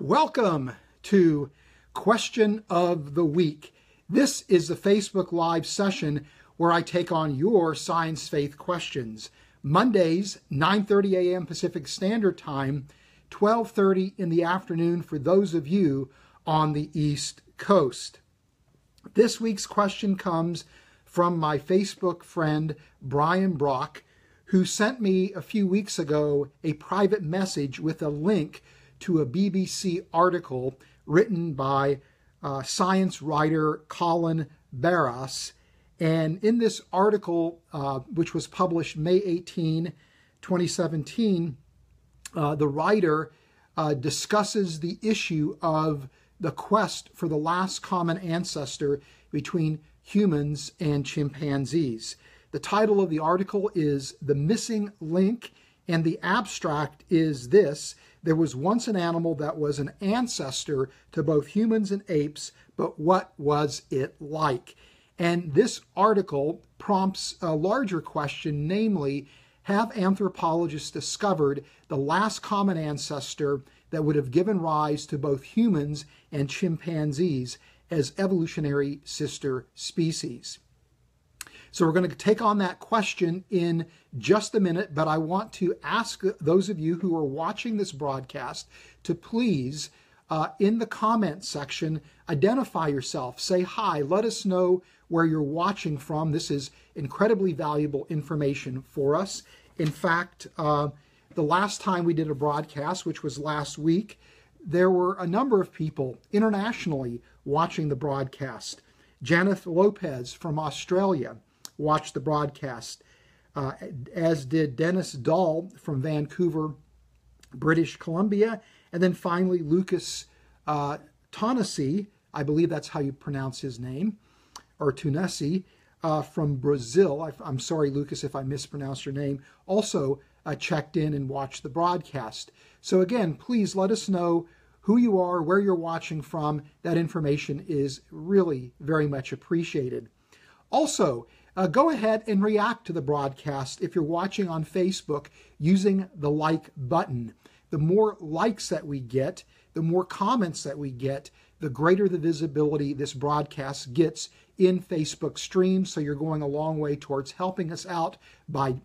Welcome to Question of the Week. This is the Facebook Live session where I take on your science faith questions. Mondays, 9:30 a.m. Pacific Standard Time, 12:30 in the afternoon for those of you on the East Coast. This week's question comes from my Facebook friend Brian Brock, who sent me a few weeks ago a private message with a link to a BBC article written by uh, science writer Colin Barras. And in this article, uh, which was published May 18, 2017, uh, the writer uh, discusses the issue of the quest for the last common ancestor between humans and chimpanzees. The title of the article is The Missing Link, and the abstract is this there was once an animal that was an ancestor to both humans and apes, but what was it like? And this article prompts a larger question, namely, have anthropologists discovered the last common ancestor that would have given rise to both humans and chimpanzees as evolutionary sister species? So we're going to take on that question in just a minute, but I want to ask those of you who are watching this broadcast to please, uh, in the comment section, identify yourself, say hi, let us know where you're watching from. This is incredibly valuable information for us. In fact, uh, the last time we did a broadcast, which was last week, there were a number of people internationally watching the broadcast. Janeth Lopez from Australia, watched the broadcast, uh, as did Dennis Dahl from Vancouver, British Columbia, and then finally Lucas uh, I believe that's how you pronounce his name, or Tunesi, uh, from Brazil. I, am sorry, Lucas, if I mispronounced your name, also uh, checked in and watched the broadcast. So again, please let us know who you are, where you're watching from. That information is really very much appreciated. Also, uh, go ahead and react to the broadcast if you're watching on Facebook using the like button. The more likes that we get, the more comments that we get, the greater the visibility this broadcast gets in Facebook streams. So you're going a long way towards helping us out by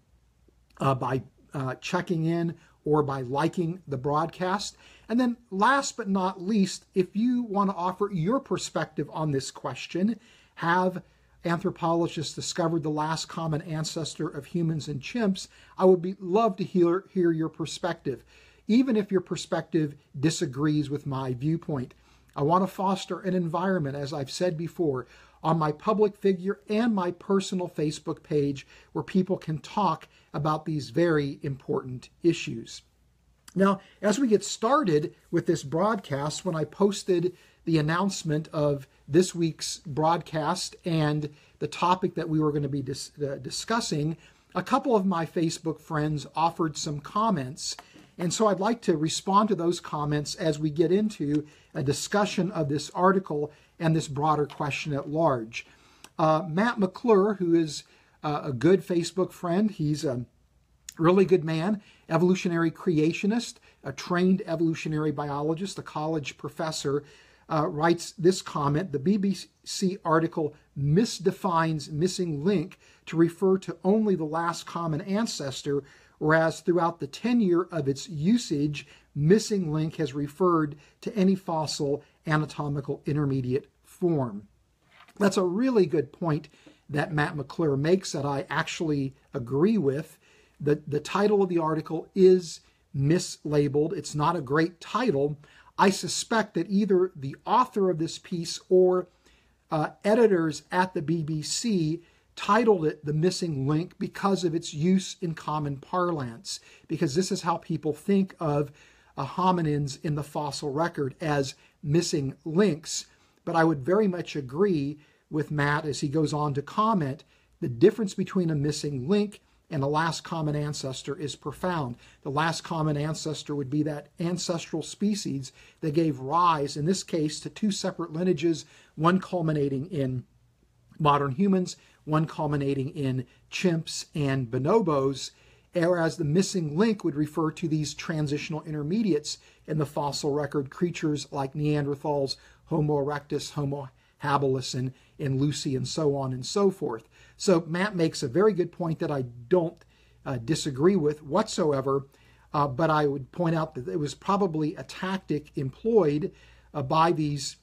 uh, by uh, checking in or by liking the broadcast. And then, last but not least, if you want to offer your perspective on this question, have anthropologists discovered the last common ancestor of humans and chimps, I would be love to hear, hear your perspective, even if your perspective disagrees with my viewpoint. I want to foster an environment, as I've said before, on my public figure and my personal Facebook page where people can talk about these very important issues. Now, as we get started with this broadcast, when I posted the announcement of this week's broadcast and the topic that we were going to be dis- uh, discussing, a couple of my Facebook friends offered some comments. And so I'd like to respond to those comments as we get into a discussion of this article and this broader question at large. Uh, Matt McClure, who is uh, a good Facebook friend, he's a really good man, evolutionary creationist, a trained evolutionary biologist, a college professor uh, writes this comment The BBC article misdefines missing link to refer to only the last common ancestor, whereas throughout the tenure of its usage, missing link has referred to any fossil anatomical intermediate form. That's a really good point that Matt McClure makes that I actually agree with. The, the title of the article is mislabeled. It's not a great title. I suspect that either the author of this piece or uh, editors at the BBC titled it The Missing Link because of its use in common parlance, because this is how people think of uh, hominins in the fossil record as missing links. But I would very much agree with Matt as he goes on to comment the difference between a missing link and the last common ancestor is profound. The last common ancestor would be that ancestral species that gave rise, in this case, to two separate lineages, one culminating in modern humans, one culminating in chimps and bonobos. whereas the missing link would refer to these transitional intermediates in the fossil record, creatures like Neanderthals, Homo erectus, Homo habilis, and, and Lucy, and so on and so forth. So Matt makes a very good point that I don't uh, disagree with whatsoever, uh, but I would point out that it was probably a tactic employed uh, by these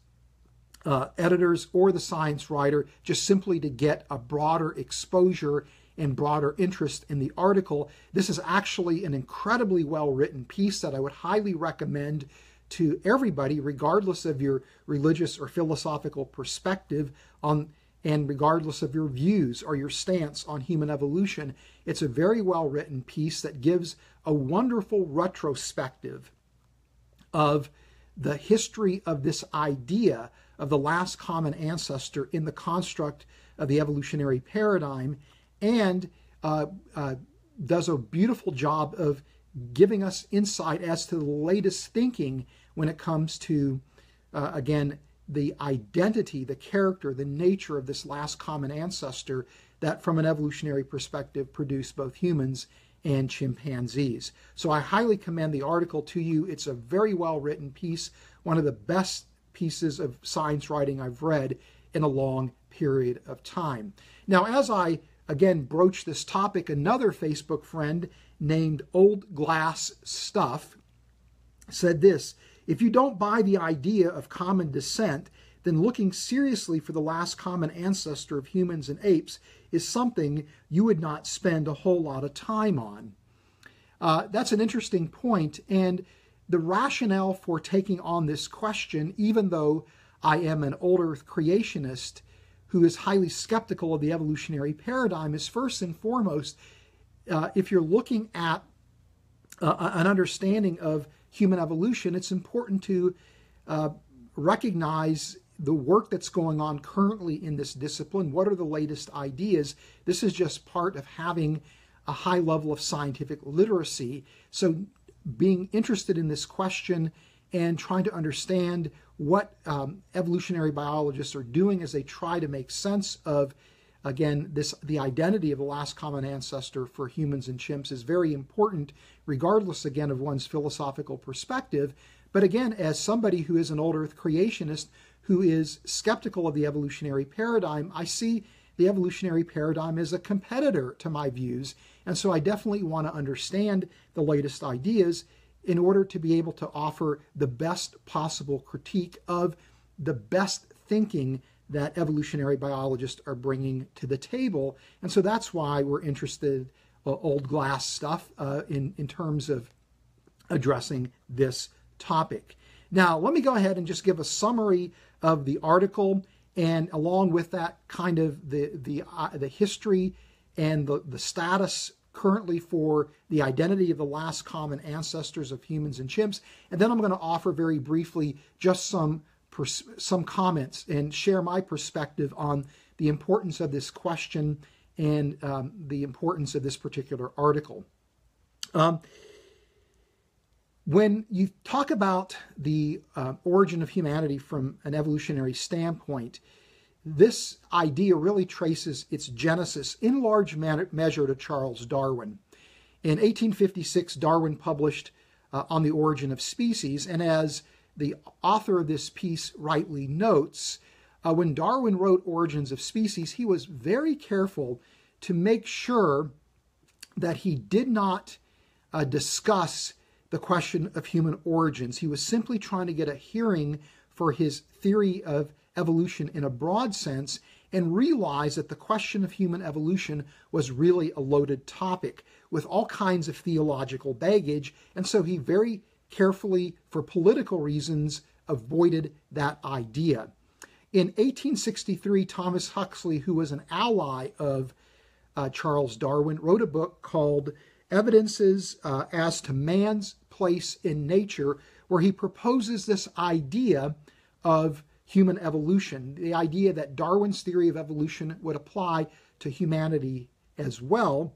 uh, editors or the science writer just simply to get a broader exposure and broader interest in the article. This is actually an incredibly well written piece that I would highly recommend to everybody, regardless of your religious or philosophical perspective on and regardless of your views or your stance on human evolution. It's a very well written piece that gives a wonderful retrospective of the history of this idea of the last common ancestor in the construct of the evolutionary paradigm and uh, uh, does a beautiful job of giving us insight as to the latest thinking when it comes to, uh, again, the identity, the character, the nature of this last common ancestor that, from an evolutionary perspective, produced both humans and chimpanzees. So I highly commend the article to you. It's a very well written piece, one of the best pieces of science writing I've read in a long period of time. Now, as I again broach this topic, another Facebook friend named Old Glass Stuff said this If you don't buy the idea of common descent, then looking seriously for the last common ancestor of humans and apes is something you would not spend a whole lot of time on. Uh, that's an interesting point, and the rationale for taking on this question, even though I am an old earth creationist, who is highly skeptical of the evolutionary paradigm is first and foremost, uh, if you're looking at uh, an understanding of human evolution, it's important to uh, recognize the work that's going on currently in this discipline. What are the latest ideas? This is just part of having a high level of scientific literacy. So, being interested in this question and trying to understand what um, evolutionary biologists are doing as they try to make sense of again this the identity of the last common ancestor for humans and chimps is very important regardless again of one's philosophical perspective. But again as somebody who is an old earth creationist who is skeptical of the evolutionary paradigm i see the evolutionary paradigm as a competitor to my views. And so i definitely want to understand the latest ideas in order to be able to offer the best possible critique of the best thinking that evolutionary biologists are bringing to the table. And so that's why we're interested, uh, old glass stuff, uh, in, in terms of addressing this topic. Now, let me go ahead and just give a summary of the article, and along with that, kind of the the uh, the history and the the status currently for the identity of the last common ancestors of humans and chimps. And then I'm going to offer very briefly just some some comments and share my perspective on the importance of this question and um, the importance of this particular article. Um, when you talk about the uh, origin of humanity from an evolutionary standpoint, this idea really traces its genesis in large measure to Charles Darwin. In 1856, Darwin published uh, On the Origin of Species, and as the author of this piece rightly notes, uh, when Darwin wrote Origins of Species, he was very careful to make sure that he did not uh, discuss the question of human origins. He was simply trying to get a hearing for his theory of evolution in a broad sense and realized that the question of human evolution was really a loaded topic with all kinds of theological baggage. And so he very carefully, for political reasons, avoided that idea. In 1863, Thomas Huxley, who was an ally of uh, Charles Darwin, wrote a book called Evidences uh, as to Man's Place in Nature, where he proposes this idea of human evolution, the idea that Darwin's theory of evolution would apply to humanity as well.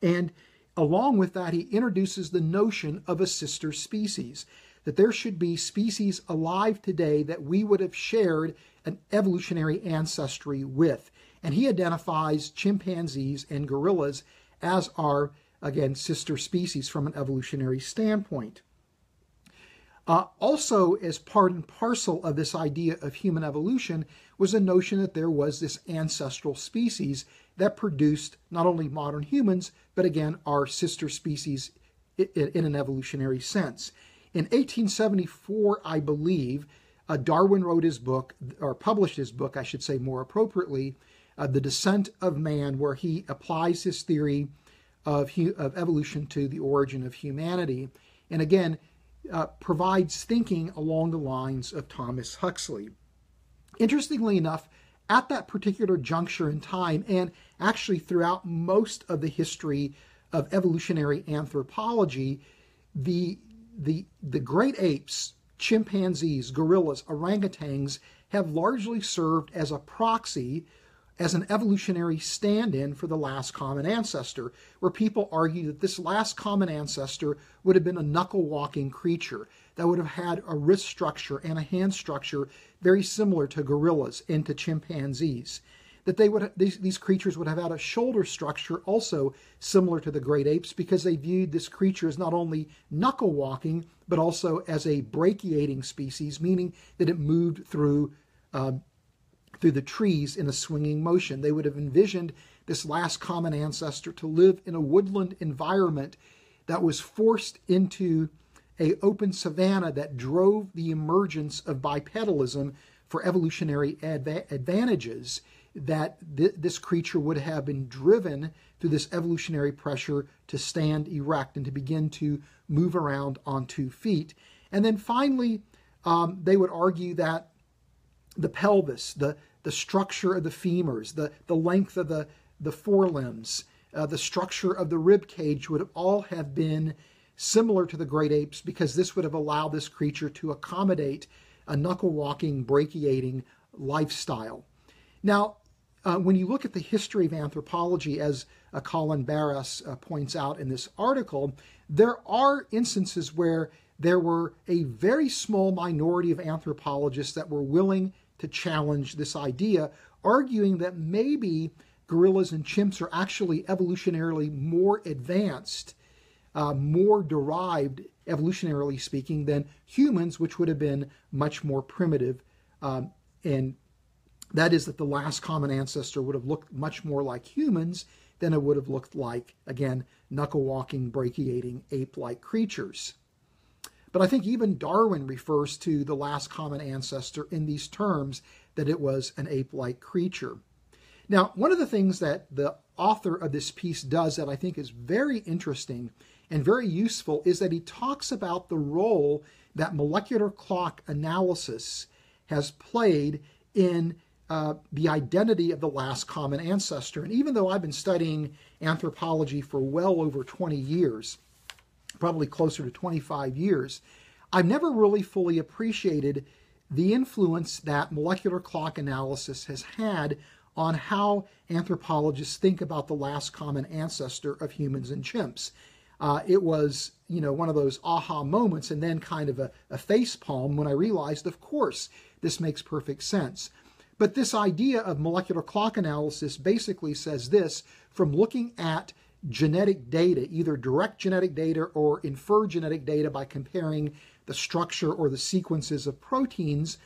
And along with that, he introduces the notion of a sister species, that there should be species alive today that we would have shared an evolutionary ancestry with. And he identifies chimpanzees and gorillas as our again, sister species from an evolutionary standpoint. Uh, also, as part and parcel of this idea of human evolution, was a notion that there was this ancestral species that produced not only modern humans, but again, our sister species in, an evolutionary sense. In 1874, I believe, uh, Darwin wrote his book, or published his book, I should say more appropriately, uh, The Descent of Man, where he applies his theory of, of evolution to the origin of humanity. And again, uh, provides thinking along the lines of Thomas Huxley. Interestingly enough, at that particular juncture in time, and actually throughout most of the history of evolutionary anthropology, the the the great apes, chimpanzees, gorillas, orangutans have largely served as a proxy as an evolutionary stand in for the last common ancestor, where people argue that this last common ancestor would have been a knuckle walking creature that would have had a wrist structure and a hand structure very similar to gorillas and to chimpanzees. That they would these, these creatures would have had a shoulder structure also similar to the great apes because they viewed this creature as not only knuckle walking but also as a brachiating species, meaning that it moved through uh, through the trees in a swinging motion. They would have envisioned this last common ancestor to live in a woodland environment that was forced into a open savanna that drove the emergence of bipedalism for evolutionary adva- advantages that th- this creature would have been driven through this evolutionary pressure to stand erect and to begin to move around on two feet. And then finally, um, they would argue that the pelvis, the, the structure of the femurs, the, the length of the, the forelimbs, uh, the structure of the rib cage would all have been similar to the great apes because this would have allowed this creature to accommodate a knuckle walking, brachiating lifestyle. Now, uh, when you look at the history of anthropology, as uh, Colin Barras uh, points out in this article, there are instances where there were a very small minority of anthropologists that were willing to challenge this idea, arguing that maybe gorillas and chimps are actually evolutionarily more advanced, uh, more derived, evolutionarily speaking, than humans, which would have been much more primitive. Um, and that is, that the last common ancestor would have looked much more like humans than it would have looked like, again, knuckle walking, brachiating, ape like creatures. But I think even Darwin refers to the last common ancestor in these terms that it was an ape like creature. Now, one of the things that the author of this piece does that I think is very interesting and very useful is that he talks about the role that molecular clock analysis has played in uh, the identity of the last common ancestor. And even though I've been studying anthropology for well over 20 years, probably closer to 25 years, I've never really fully appreciated the influence that molecular clock analysis has had on how anthropologists think about the last common ancestor of humans and chimps. Uh, it was, you know, one of those aha moments and then kind of a, a face palm when I realized, of course, this makes perfect sense. But this idea of molecular clock analysis basically says this from looking at genetic data, either direct genetic data or inferred genetic data by comparing the structure or the sequences of proteins,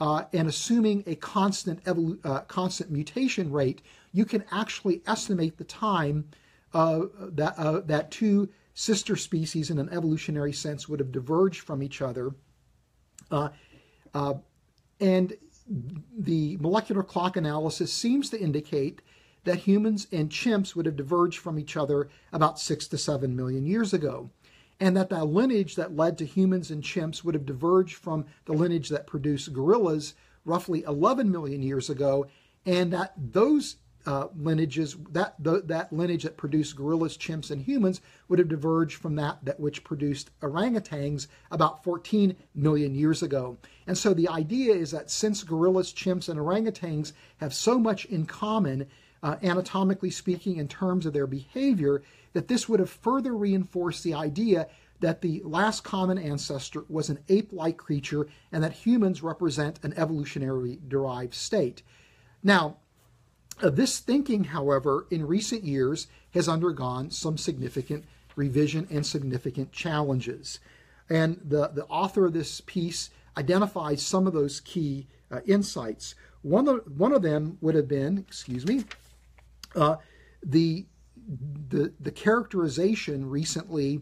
uh, and assuming a constant evolu- uh, constant mutation rate, you can actually estimate the time uh, that uh, that two sister species, in an evolutionary sense, would have diverged from each other. Uh, uh, and the molecular clock analysis seems to indicate that humans and chimps would have diverged from each other about six to seven million years ago, and that the lineage that led to humans and chimps would have diverged from the lineage that produced gorillas roughly 11 million years ago, and that those uh, lineages, that the, that lineage that produced gorillas, chimps, and humans would have diverged from that that which produced orangutans about 14 million years ago. And so the idea is that since gorillas, chimps, and orangutans have so much in common, uh, anatomically speaking, in terms of their behavior, that this would have further reinforced the idea that the last common ancestor was an ape like creature and that humans represent an evolutionary derived state. Now, this thinking, however, in recent years has undergone some significant revision and significant challenges. And the, the author of this piece identifies some of those key uh, insights. One of, one of them would have been, excuse me, uh, the, the, the characterization recently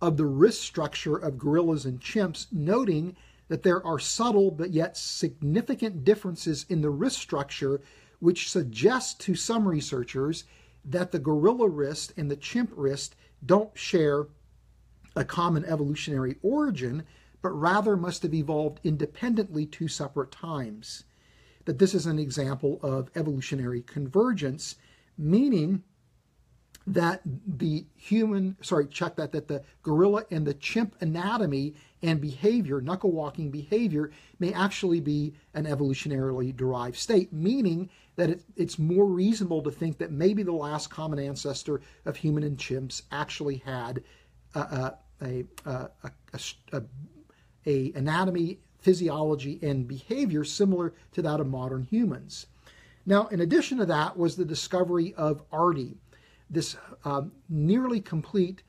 of the wrist structure of gorillas and chimps, noting that there are subtle but yet significant differences in the wrist structure, which suggests to some researchers that the gorilla wrist and the chimp wrist don't share a common evolutionary origin, but rather must have evolved independently two separate times. That this is an example of evolutionary convergence, meaning that the human, sorry, check that, that the gorilla and the chimp anatomy and behavior, knuckle walking behavior, may actually be an evolutionarily derived state, meaning that it, it's more reasonable to think that maybe the last common ancestor of human and chimps actually had a, a, a, a, a anatomy, physiology, and behavior similar to that of modern humans. Now, in addition to that, was the discovery of Ardi, this uh, nearly complete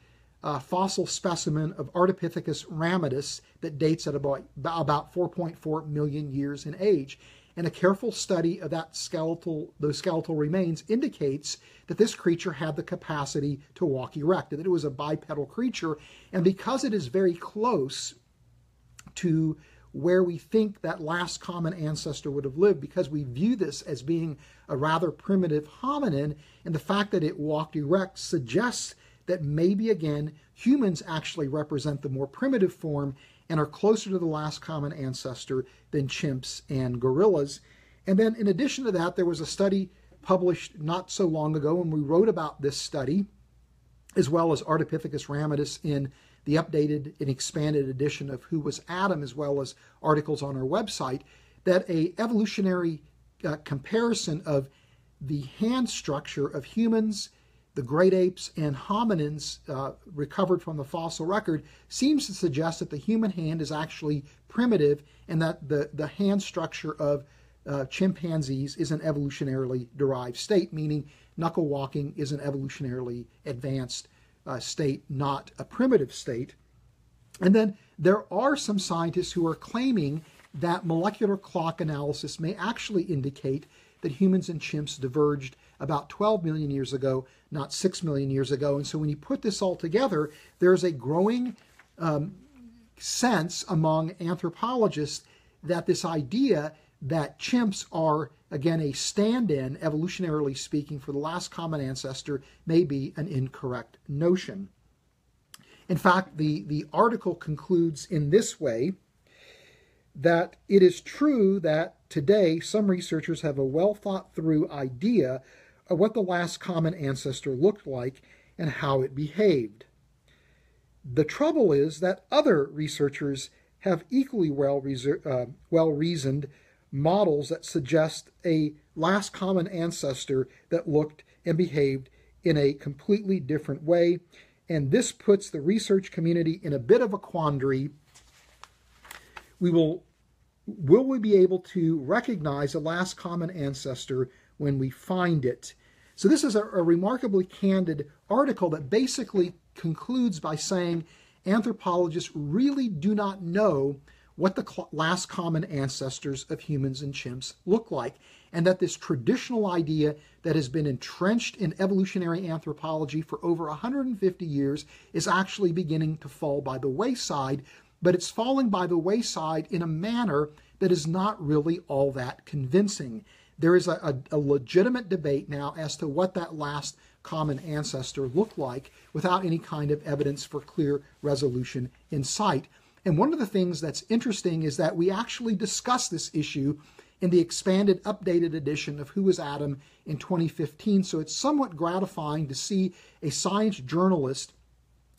uh, fossil specimen of Ardipithecus ramidus that dates at about, about 4.4 million years in age. And a careful study of that skeletal, those skeletal remains indicates that this creature had the capacity to walk erect, that it was a bipedal creature. And because it is very close to where we think that last common ancestor would have lived, because we view this as being a rather primitive hominin, and the fact that it walked erect suggests that maybe again humans actually represent the more primitive form and are closer to the last common ancestor than chimps and gorillas. And then, in addition to that, there was a study published not so long ago, and we wrote about this study, as well as Ardipithecus ramidus in the updated and expanded edition of Who Was Adam, as well as articles on our website, that a evolutionary uh, comparison of the hand structure of humans the great apes and hominins uh, recovered from the fossil record seems to suggest that the human hand is actually primitive and that the, the hand structure of uh, chimpanzees is an evolutionarily derived state, meaning knuckle walking is an evolutionarily advanced uh, state, not a primitive state. And then there are some scientists who are claiming that molecular clock analysis may actually indicate that humans and chimps diverged about 12 million years ago, not 6 million years ago. And so when you put this all together, there's a growing um, sense among anthropologists that this idea that chimps are, again, a stand in, evolutionarily speaking, for the last common ancestor may be an incorrect notion. In fact, the, the article concludes in this way that it is true that today some researchers have a well thought through idea of what the last common ancestor looked like and how it behaved. The trouble is that other researchers have equally well, uh, well reasoned models that suggest a last common ancestor that looked and behaved in a completely different way. And this puts the research community in a bit of a quandary. We will will we be able to recognize a last common ancestor when we find it? So, this is a, a remarkably candid article that basically concludes by saying anthropologists really do not know what the last common ancestors of humans and chimps look like, and that this traditional idea that has been entrenched in evolutionary anthropology for over 150 years is actually beginning to fall by the wayside, but it's falling by the wayside in a manner that is not really all that convincing. There is a, a, a legitimate debate now as to what that last common ancestor looked like without any kind of evidence for clear resolution in sight. And one of the things that's interesting is that we actually discuss this issue in the expanded, updated edition of Who Was Adam in 2015. So it's somewhat gratifying to see a science journalist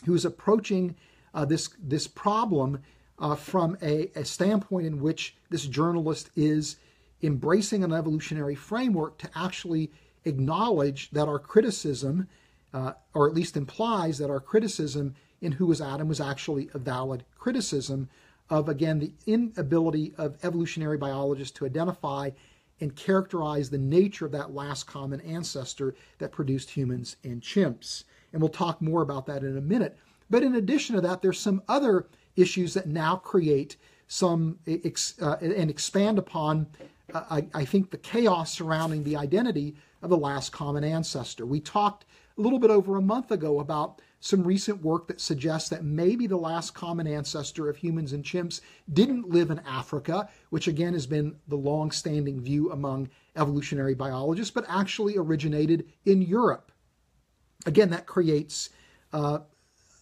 who is approaching uh, this, this problem uh, from a, a standpoint in which this journalist is embracing an evolutionary framework to actually acknowledge that our criticism, uh, or at least implies that our criticism in Who Was Adam was actually a valid criticism of, again, the inability of evolutionary biologists to identify and characterize the nature of that last common ancestor that produced humans and chimps. And we'll talk more about that in a minute. But in addition to that, there's some other issues that now create some uh, and expand upon, uh, I, I think, the chaos surrounding the identity of the last common ancestor. We talked a little bit over a month ago about some recent work that suggests that maybe the last common ancestor of humans and chimps didn't live in Africa, which again has been the long standing view among evolutionary biologists, but actually originated in Europe. Again, that creates uh,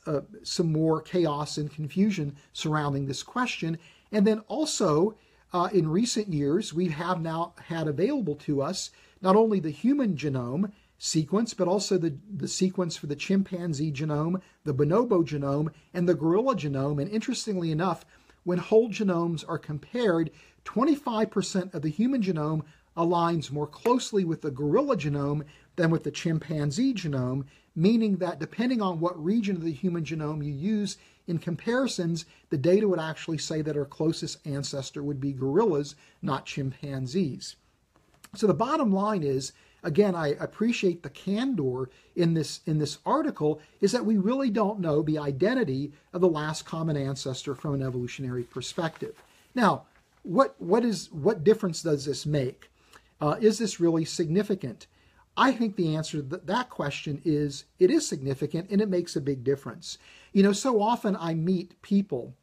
uh, some more chaos and confusion surrounding this question. And then also, uh, in recent years, we have now had available to us not only the human genome sequence, but also the, the sequence for the chimpanzee genome, the bonobo genome, and the gorilla genome. And interestingly enough, when whole genomes are compared, 25% of the human genome aligns more closely with the gorilla genome than with the chimpanzee genome, meaning that depending on what region of the human genome you use in comparisons, the data would actually say that our closest ancestor would be gorillas, not chimpanzees. So the bottom line is, again, I appreciate the candor in this in this article, is that we really don't know the identity of the last common ancestor from an evolutionary perspective. Now, what what is what difference does this make? Uh, is this really significant? I think the answer to that question is it is significant and it makes a big difference. You know, so often I meet people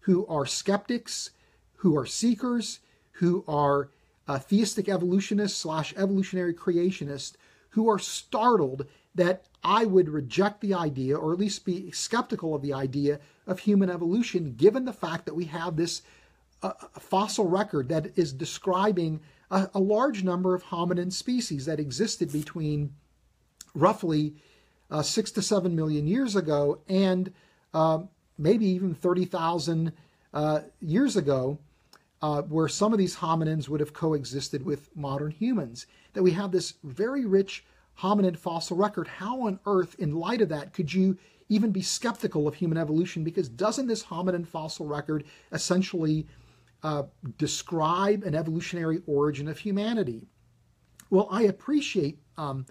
who are skeptics, who are seekers, who are uh, theistic evolutionists slash evolutionary creationists, who are startled that I would reject the idea, or at least be skeptical of the idea of human evolution, given the fact that we have this uh, fossil record that is describing a, a large number of hominin species that existed between roughly uh, six to seven million years ago and uh, maybe even 30,000 uh, years ago, uh, where some of these hominins would have coexisted with modern humans. That we have this very rich hominid fossil record. How on earth, in light of that, could you even be skeptical of human evolution? Because doesn't this hominin fossil record essentially uh, describe an evolutionary origin of humanity? Well, I appreciate um,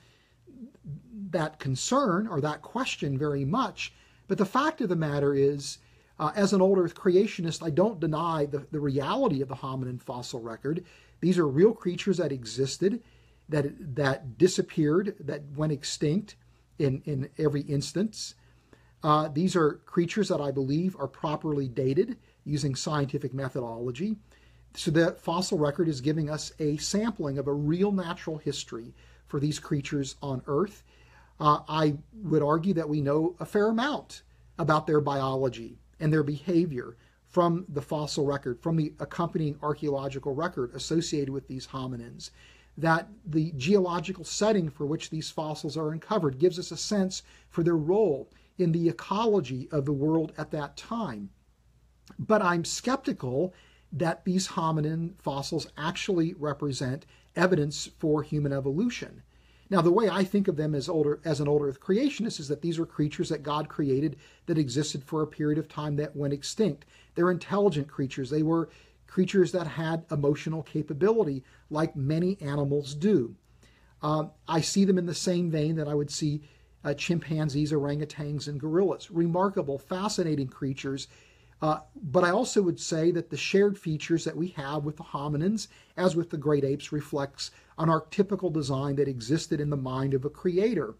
that concern or that question very much, but the fact of the matter is, uh, as an old Earth creationist, I don't deny the, the reality of the hominin fossil record. These are real creatures that existed, that that disappeared, that went extinct in, in every instance. Uh, these are creatures that I believe are properly dated using scientific methodology. So the fossil record is giving us a sampling of a real natural history for these creatures on Earth. Uh, I would argue that we know a fair amount about their biology and their behavior from the fossil record, from the accompanying archaeological record associated with these hominins. That the geological setting for which these fossils are uncovered gives us a sense for their role in the ecology of the world at that time. But I'm skeptical that these hominin fossils actually represent evidence for human evolution. Now, the way I think of them as older as an old Earth creationist is that these are creatures that God created that existed for a period of time that went extinct. They're intelligent creatures. They were creatures that had emotional capability, like many animals do. Um, I see them in the same vein that I would see uh, chimpanzees, orangutans, and gorillas. Remarkable, fascinating creatures uh, but I also would say that the shared features that we have with the hominins, as with the great apes, reflects an archetypical design that existed in the mind of a creator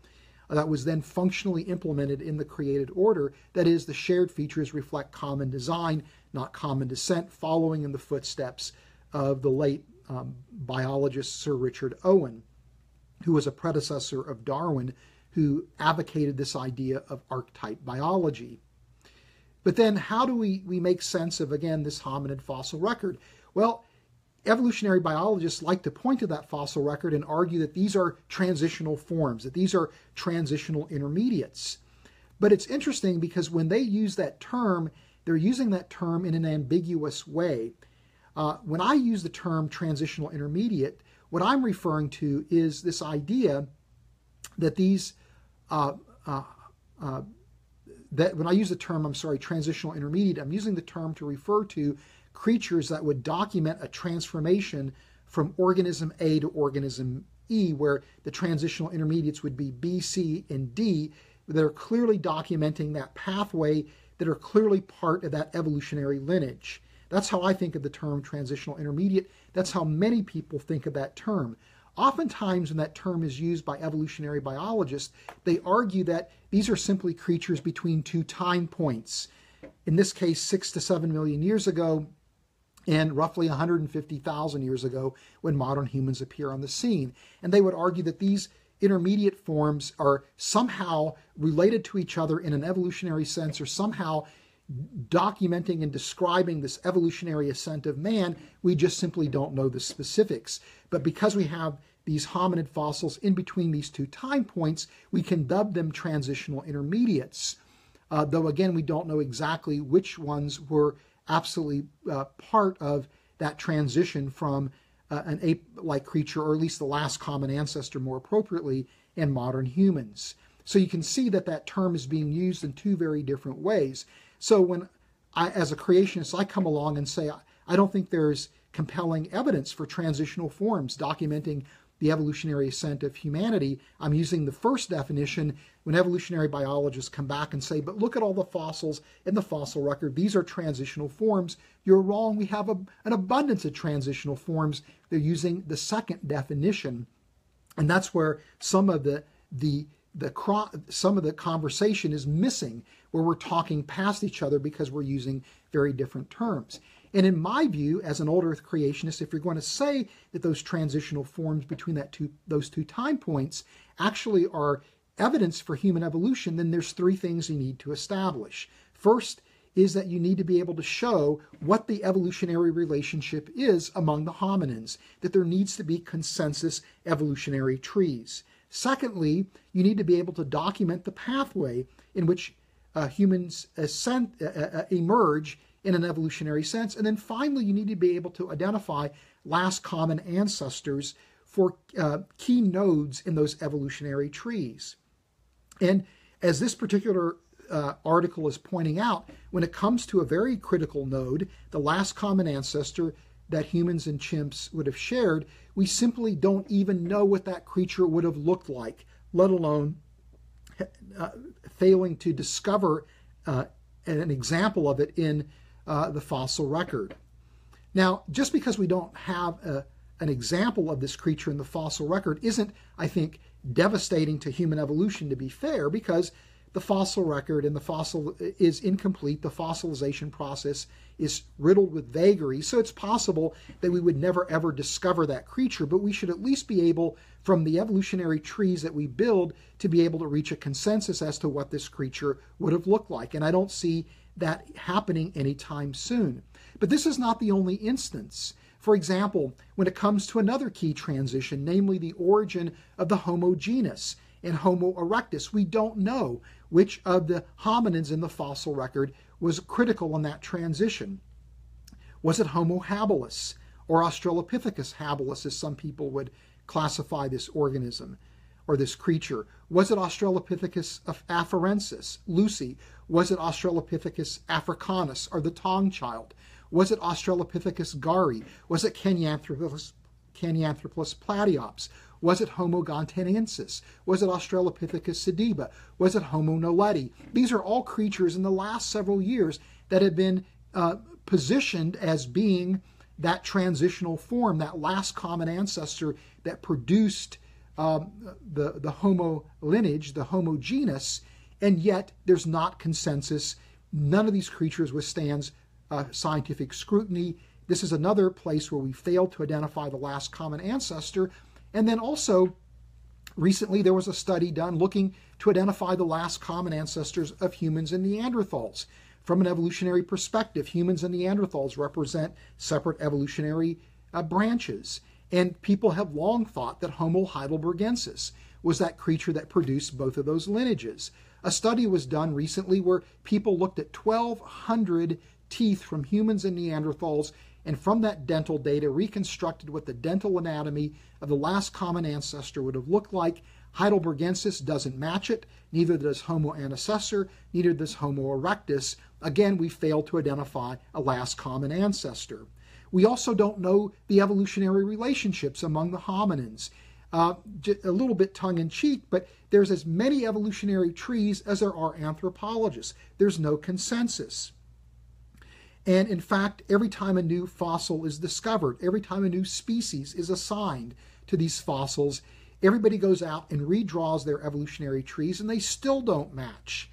uh, that was then functionally implemented in the created order. That is, the shared features reflect common design, not common descent, following in the footsteps of the late um, biologist Sir Richard Owen, who was a predecessor of Darwin, who advocated this idea of archetype biology. But then how do we, we make sense of, again, this hominid fossil record? Well, evolutionary biologists like to point to that fossil record and argue that these are transitional forms, that these are transitional intermediates. But it's interesting because when they use that term, they're using that term in an ambiguous way. Uh, when I use the term transitional intermediate, what I'm referring to is this idea that these uh, uh, uh that when I use the term, I'm sorry, transitional intermediate, I'm using the term to refer to creatures that would document a transformation from organism A to organism E, where the transitional intermediates would be B, C, and D, that are clearly documenting that pathway, that are clearly part of that evolutionary lineage. That's how I think of the term transitional intermediate. That's how many people think of that term. Oftentimes, when that term is used by evolutionary biologists, they argue that these are simply creatures between two time points. In this case, six to seven million years ago, and roughly 150,000 years ago when modern humans appear on the scene. And they would argue that these intermediate forms are somehow related to each other in an evolutionary sense or somehow documenting and describing this evolutionary ascent of man, we just simply don't know the specifics. But because we have these hominid fossils in between these two time points, we can dub them transitional intermediates. Uh, though again, we don't know exactly which ones were absolutely uh, part of that transition from uh, an ape like creature, or at least the last common ancestor more appropriately, in modern humans. So you can see that that term is being used in two very different ways. So when I, as a creationist, I come along and say, I don't think there's compelling evidence for transitional forms documenting the evolutionary ascent of humanity. I'm using the first definition when evolutionary biologists come back and say, but look at all the fossils in the fossil record. These are transitional forms. You're wrong. We have a, an abundance of transitional forms. They're using the second definition. And that's where some of the, the the some of the conversation is missing where we're talking past each other because we're using very different terms. And in my view, as an old Earth creationist, if you're going to say that those transitional forms between that two, those two time points actually are evidence for human evolution, then there's three things you need to establish. First is that you need to be able to show what the evolutionary relationship is among the hominins, that there needs to be consensus evolutionary trees. Secondly, you need to be able to document the pathway in which uh, humans ascend, uh, uh, emerge in an evolutionary sense. And then finally, you need to be able to identify last common ancestors for uh, key nodes in those evolutionary trees. And as this particular uh, article is pointing out, when it comes to a very critical node, the last common ancestor that humans and chimps would have shared, we simply don't even know what that creature would have looked like, let alone uh, failing to discover uh, an example of it in uh, the fossil record. Now, just because we don't have a, an example of this creature in the fossil record isn't, I think, devastating to human evolution to be fair, because the fossil record and the fossil is incomplete. The fossilization process is riddled with vagaries. So it's possible that we would never ever discover that creature, but we should at least be able, from the evolutionary trees that we build, to be able to reach a consensus as to what this creature would have looked like. And I don't see that happening anytime soon. But this is not the only instance. For example, when it comes to another key transition, namely the origin of the Homo genus and Homo erectus, we don't know which of the hominins in the fossil record was critical in that transition. Was it Homo habilis or Australopithecus habilis, as some people would classify this organism or this creature? Was it Australopithecus afarensis, Lucy? Was it Australopithecus africanus, or the Taung child? Was it Australopithecus garhi? Was it Kenyanthropus, Kenyanthropus platyops? Was it Homo gautengensis? Was it Australopithecus sediba? Was it Homo naledi? These are all creatures in the last several years that have been uh, positioned as being that transitional form, that last common ancestor that produced um, the, the Homo lineage, the Homo genus, and yet there's not consensus. None of these creatures withstands uh, scientific scrutiny. This is another place where we failed to identify the last common ancestor and then also, recently there was a study done looking to identify the last common ancestors of humans and Neanderthals. From an evolutionary perspective, humans and Neanderthals represent separate evolutionary uh, branches. And people have long thought that Homo heidelbergensis was that creature that produced both of those lineages. A study was done recently where people looked at 1,200 teeth from humans and Neanderthals and from that dental data reconstructed what the dental anatomy of the last common ancestor would have looked like. Heidelbergensis doesn't match it, neither does Homo antecessor, neither does Homo erectus. Again, we fail to identify a last common ancestor. We also don't know the evolutionary relationships among the hominins. Uh, a little bit tongue in cheek, but there's as many evolutionary trees as there are anthropologists. There's no consensus. And in fact, every time a new fossil is discovered, every time a new species is assigned to these fossils, everybody goes out and redraws their evolutionary trees and they still don't match.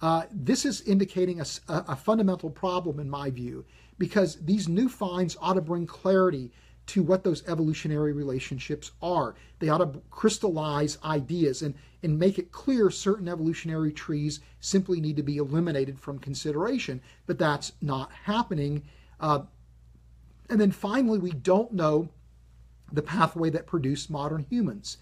Uh, this is indicating a, a, fundamental problem, in my view, because these new finds ought to bring clarity to what those evolutionary relationships are. They ought to crystallize ideas and, and make it clear certain evolutionary trees simply need to be eliminated from consideration, but that's not happening. Uh, and then finally, we don't know the pathway that produced modern humans.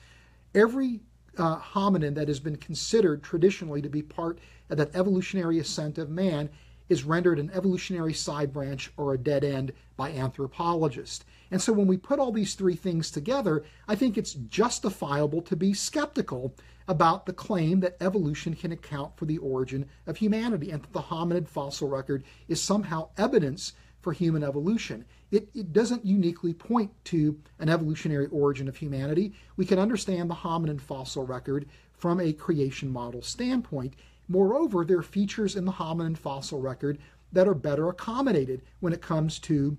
Every uh, hominin that has been considered traditionally to be part of that evolutionary ascent of man is rendered an evolutionary side branch or a dead end by anthropologists. And so when we put all these three things together, I think it's justifiable to be skeptical about the claim that evolution can account for the origin of humanity and that the hominid fossil record is somehow evidence for human evolution. It, it doesn't uniquely point to an evolutionary origin of humanity. We can understand the hominin fossil record from a creation model standpoint, Moreover, there are features in the hominin fossil record that are better accommodated when it comes to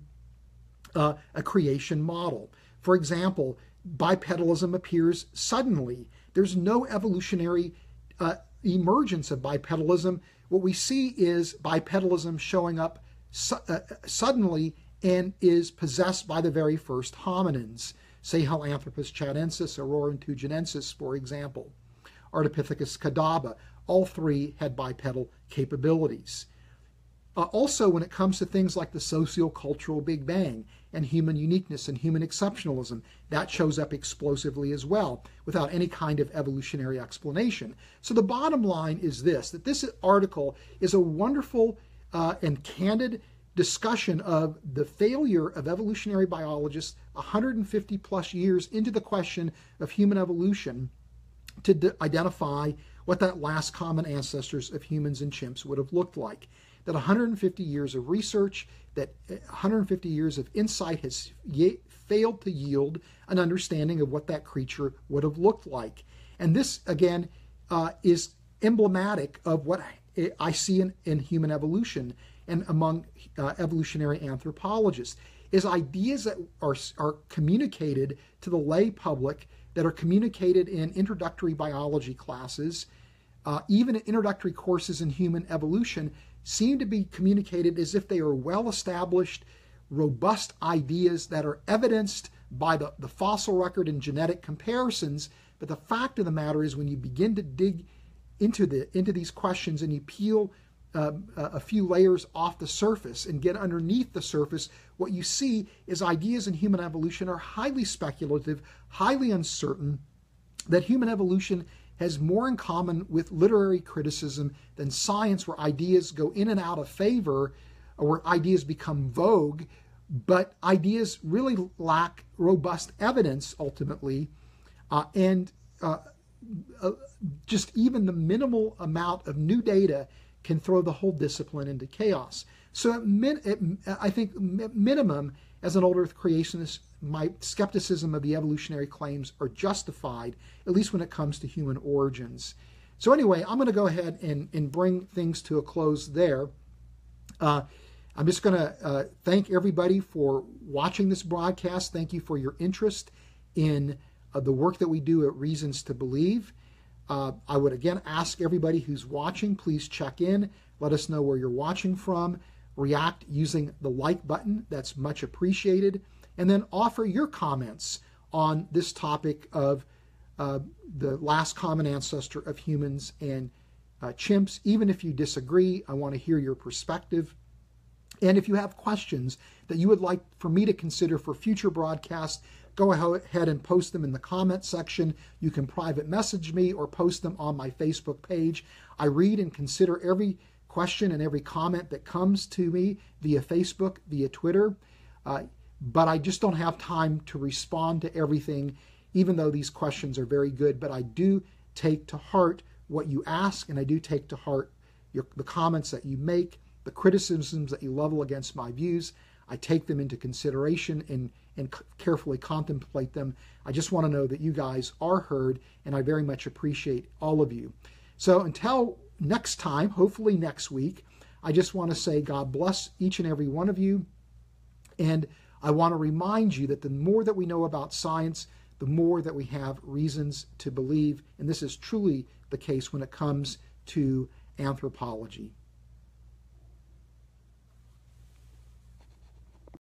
uh, a creation model. For example, bipedalism appears suddenly. There's no evolutionary uh, emergence of bipedalism. What we see is bipedalism showing up su- uh, suddenly and is possessed by the very first hominins, Sahelanthropus tchadensis, Orrorin tugenensis, for example, Ardipithecus kadabba, all three had bipedal capabilities. Uh, also, when it comes to things like the socio-cultural Big Bang and human uniqueness and human exceptionalism, that shows up explosively as well, without any kind of evolutionary explanation. So the bottom line is this: that this article is a wonderful uh, and candid discussion of the failure of evolutionary biologists 150 plus years into the question of human evolution to d- identify what that last common ancestors of humans and chimps would have looked like. That 150 years of research, that 150 years of insight has failed to yield an understanding of what that creature would have looked like. And this, again, uh, is emblematic of what I see in, in human evolution and among uh, evolutionary anthropologists is ideas that are, are communicated to the lay public that are communicated in introductory biology classes, uh, even in introductory courses in human evolution, seem to be communicated as if they are well established, robust ideas that are evidenced by the, the fossil record and genetic comparisons. But the fact of the matter is, when you begin to dig into the into these questions and you peel uh, a few layers off the surface and get underneath the surface, what you see is ideas in human evolution are highly speculative, highly uncertain, that human evolution has more in common with literary criticism than science, where ideas go in and out of favor or where ideas become vogue, but ideas really lack robust evidence ultimately. Uh, and uh, uh, just even the minimal amount of new data can throw the whole discipline into chaos. So, at min- at, I think, minimum, as an old Earth creationist, my skepticism of the evolutionary claims are justified, at least when it comes to human origins. So, anyway, I'm going to go ahead and, and bring things to a close there. Uh, I'm just going to uh, thank everybody for watching this broadcast. Thank you for your interest in uh, the work that we do at Reasons to Believe. Uh, I would again ask everybody who's watching, please check in. Let us know where you're watching from. React using the like button. That's much appreciated. And then offer your comments on this topic of uh, the last common ancestor of humans and uh, chimps. Even if you disagree, I want to hear your perspective. And if you have questions that you would like for me to consider for future broadcasts, go ahead and post them in the comment section. You can private message me or post them on my Facebook page. I read and consider every question and every comment that comes to me via Facebook, via Twitter. Uh, but I just don't have time to respond to everything, even though these questions are very good. But I do take to heart what you ask, and I do take to heart your, the comments that you make, the criticisms that you level against my views. I take them into consideration and, and carefully contemplate them. I just want to know that you guys are heard, and I very much appreciate all of you. So until next time, hopefully next week, I just want to say God bless each and every one of you. And I want to remind you that the more that we know about science, the more that we have reasons to believe. And this is truly the case when it comes to anthropology.